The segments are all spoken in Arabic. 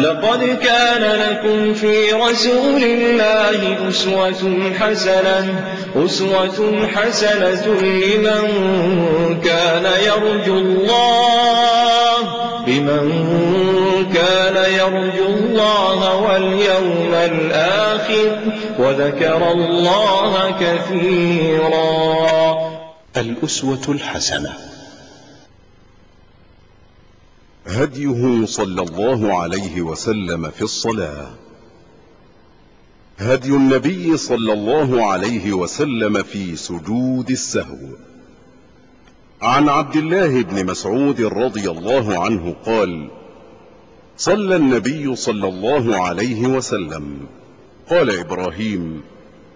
لقد كان لكم في رسول الله أسوة حسنة أسوة حسنة لمن كان يرجو الله لمن كان يرجو الله واليوم الآخر وذكر الله كثيرا. الأسوة الحسنة. هديه صلى الله عليه وسلم في الصلاة. هدي النبي صلى الله عليه وسلم في سجود السهو. عن عبد الله بن مسعود رضي الله عنه قال صلى النبي صلى الله عليه وسلم. قال إبراهيم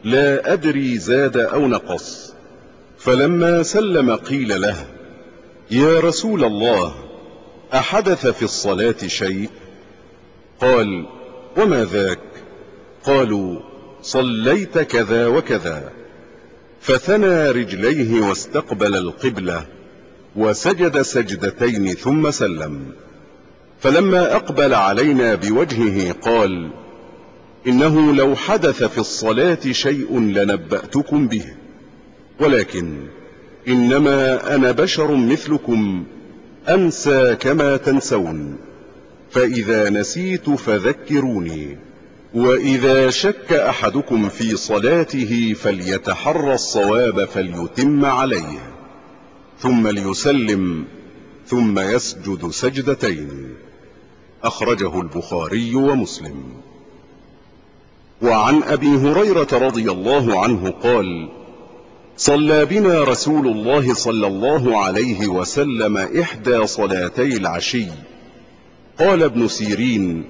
لا أدري زاد أو نقص. فلما سلم قيل له يا رسول الله أحدث في الصلاة شيء؟ قال وما ذاك؟ قالوا صليت كذا وكذا. فثنى رجليه واستقبل القبلة وسجد سجدتين ثم سلم. فلما أقبل علينا بوجهه قال إنه لو حدث في الصلاة شيء لنبأتكم به ولكن إنما أنا بشر مثلكم أنسى كما تنسون فإذا نسيت فذكروني وإذا شك أحدكم في صلاته فليتحرى الصواب فليتم عليه ثم ليسلم ثم يسجد سجدتين. أخرجه البخاري ومسلم. وعن أبي هريرة رضي الله عنه قال صلى بنا رسول الله صلى الله عليه وسلم إحدى صلاتي العشي. قال ابن سيرين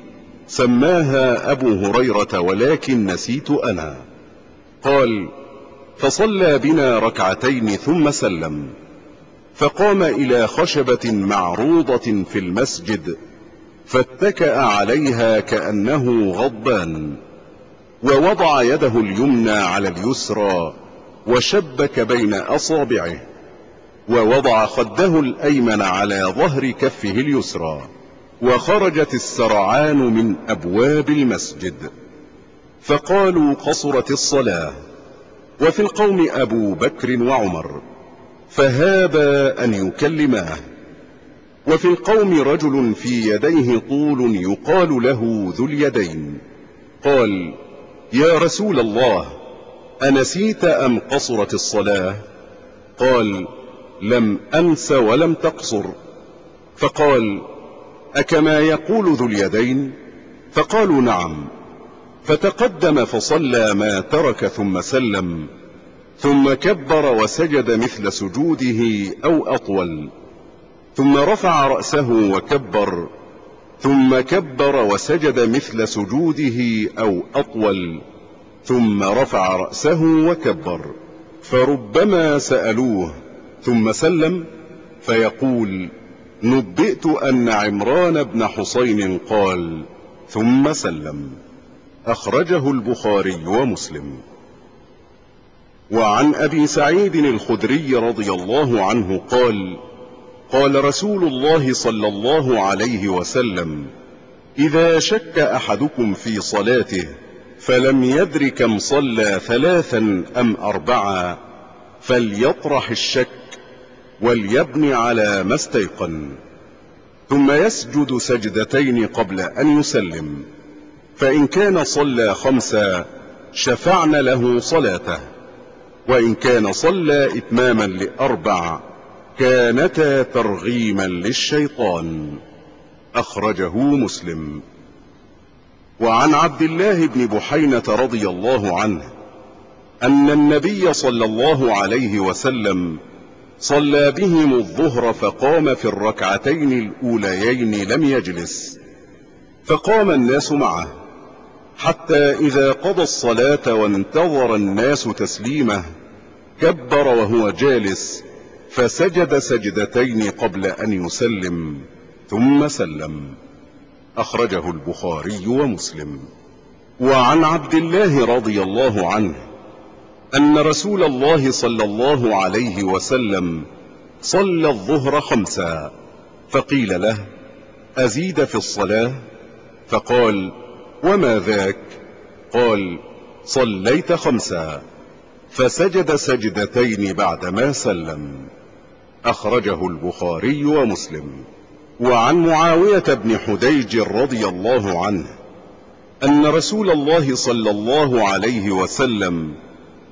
سماها أبو هريرة ولكن نسيت أنا. قال فصلى بنا ركعتين ثم سلم. فقام إلى خشبة معروضة في المسجد فاتكأ عليها كأنه غضبان ووضع يده اليمنى على اليسرى وشبك بين أصابعه ووضع خده الأيمن على ظهر كفه اليسرى وخرجت السرعان من أبواب المسجد. فقالوا قصرت الصلاة وفي القوم أبو بكر وعمر فهابا أن يكلماه. وفي القوم رجل في يديه طول يقال له ذو اليدين قال يا رسول الله أنسيت أم قصرت الصلاة؟ قال لم أنس ولم تقصر. فقال أكما يقول ذو اليدين؟ فقالوا نعم. فتقدم فصلى ما ترك ثم سلم ثم كبر وسجد مثل سجوده أو أطول. ثم رفع رأسه وكبر ثم كبر وسجد مثل سجوده أو أطول. ثم رفع رأسه وكبر فربما سألوه ثم سلم فيقول نبئت أن عمران بن حسين قال ثم سلم. أخرجه البخاري ومسلم. وعن أبي سعيد الخدري رضي الله عنه قال قال رسول الله صلى الله عليه وسلم إذا شك أحدكم في صلاته فلم يدر كم صلى ثلاثا أم أربعا فليطرح الشك وليبني على ما استيقن. ثم يسجد سجدتين قبل أن يسلم. فإن كان صلى خمسا شفعن له صلاته. وإن كان صلى إتماما لأربع كانتا ترغيما للشيطان. أخرجه مسلم. وعن عبد الله بن بحينة رضي الله عنه أن النبي صلى الله عليه وسلم صلى بهم الظهر فقام في الركعتين الأوليين لم يجلس فقام الناس معه حتى إذا قضى الصلاة وانتظر الناس تسليمه كبر وهو جالس فسجد سجدتين قبل أن يسلم ثم سلم. أخرجه البخاري ومسلم. وعن عبد الله رضي الله عنه أن رسول الله صلى الله عليه وسلم صلى الظهر خمسا فقيل له أزيد في الصلاة؟ فقال وما ذاك؟ قال صليت خمسا. فسجد سجدتين بعدما سلم. أخرجه البخاري ومسلم. وعن معاوية بن حديج رضي الله عنه أن رسول الله صلى الله عليه وسلم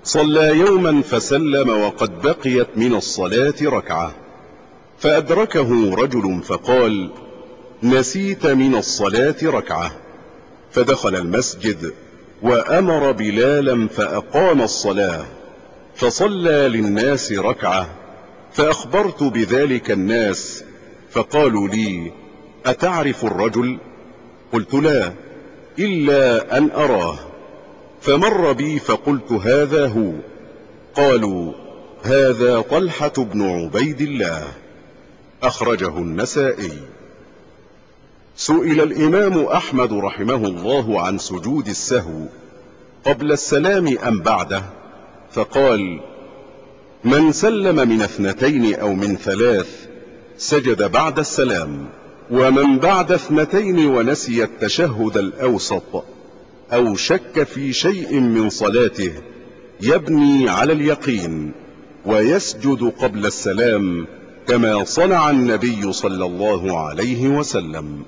صلى يوما فسلم وقد بقيت من الصلاة ركعة فأدركه رجل فقال نسيت من الصلاة ركعة. فدخل المسجد وأمر بلالا فأقام الصلاة فصلى للناس ركعة فأخبرت بذلك الناس فقالوا لي أتعرف الرجل؟ قلت لا إلا أن أراه. فمر بي فقلت هذا هو. قالوا هذا طلحة بن عبيد الله. أخرجه النسائي. سئل الإمام أحمد رحمه الله عن سجود السهو قبل السلام أم بعده؟ فقال من سلم من اثنتين أو من ثلاث سجد بعد السلام ومن بعد اثنتين ونسي التشهد الأوسط أو شك في شيء من صلاته يبني على اليقين ويسجد قبل السلام كما صنع النبي صلى الله عليه وسلم.